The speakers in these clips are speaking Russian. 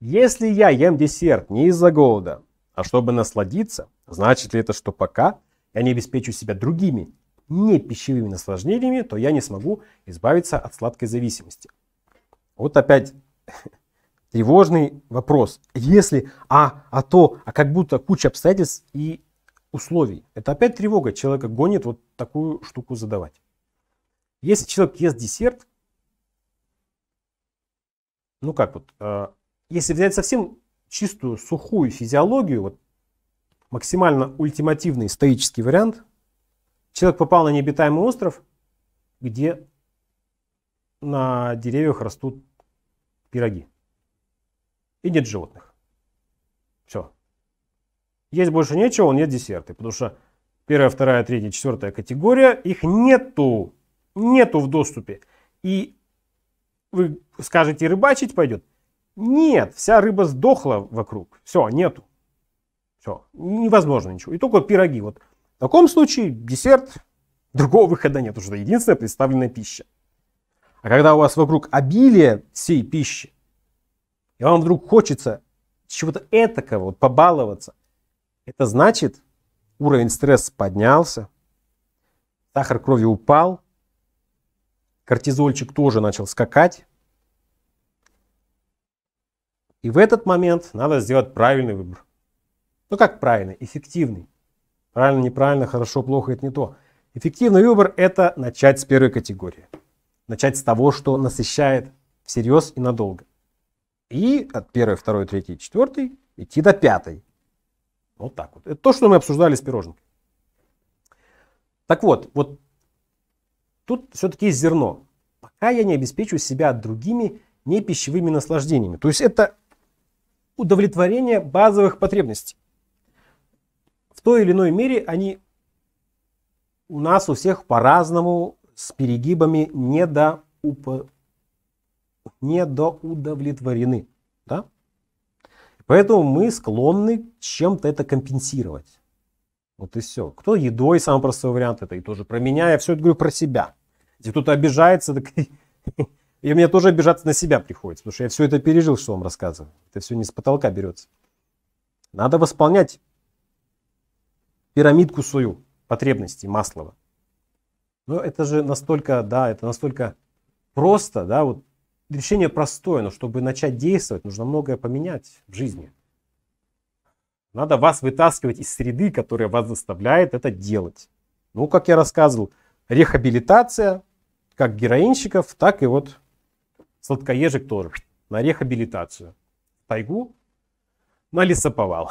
Если я ем десерт не из-за голода, а чтобы насладиться, значит ли это, что пока я не обеспечу себя другими не пищевыми наслаждениями, то я не смогу избавиться от сладкой зависимости. Вот опять тревожный вопрос. Если, а, а то, а как будто куча обстоятельств и условий. Это опять тревога. Человека гонит вот такую штуку задавать. Если человек ест десерт, ну как вот, э, если взять совсем чистую, сухую физиологию, вот максимально ультимативный стоический вариант, человек попал на необитаемый остров, где на деревьях растут пироги. И нет животных. Все. Есть больше нечего, он нет десерты. Потому что первая, вторая, третья, четвертая категория, их нету. Нету в доступе. И вы скажете, рыбачить пойдет? Нет, вся рыба сдохла вокруг. Все, нету. Все, невозможно ничего. И только пироги. Вот в таком случае десерт, другого выхода нет, потому что это единственная представленная пища. А когда у вас вокруг обилие всей пищи, и вам вдруг хочется чего-то этакого, вот побаловаться, это значит, уровень стресса поднялся, сахар крови упал, кортизольчик тоже начал скакать. И в этот момент надо сделать правильный выбор. Ну как правильный? Эффективный. Правильно, неправильно, хорошо, плохо, это не то. Эффективный выбор – это начать с первой категории. Начать с того, что насыщает всерьез и надолго. И от первой, второй, третьей, четвертой идти до пятой. Вот так вот. Это то, что мы обсуждали с пироженкой. Так вот, вот тут все-таки есть зерно. Пока я не обеспечу себя другими не пищевыми наслаждениями. То есть это удовлетворение базовых потребностей. В той или иной мере они у нас у всех по-разному с перегибами недоуп... недоудовлетворены. Да? Поэтому мы склонны чем-то это компенсировать. Вот и все. Кто едой, самый простой вариант, это и тоже про меня, я все это говорю про себя. Если кто-то обижается, так и мне тоже обижаться на себя приходится, потому что я все это пережил, что вам рассказываю. Это все не с потолка берется. Надо восполнять пирамидку свою потребностей Маслова. Но это же настолько, да, это настолько просто, да, вот решение простое, но чтобы начать действовать, нужно многое поменять в жизни. Надо вас вытаскивать из среды, которая вас заставляет это делать. Ну, как я рассказывал, рехабилитация, как героинщиков, так и вот сладкоежек тоже. На рехабилитацию. Тайгу на лесоповал.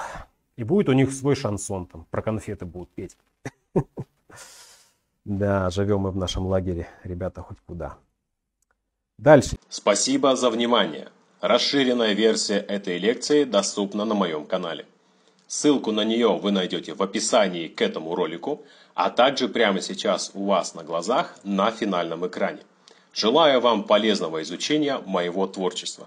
И будет у них свой шансон там, про конфеты будут петь. Да, живем мы в нашем лагере, ребята, хоть куда. Дальше. Спасибо за внимание. Расширенная версия этой лекции доступна на моем канале. Ссылку на нее вы найдете в описании к этому ролику, а также прямо сейчас у вас на глазах на финальном экране. Желаю вам полезного изучения моего творчества.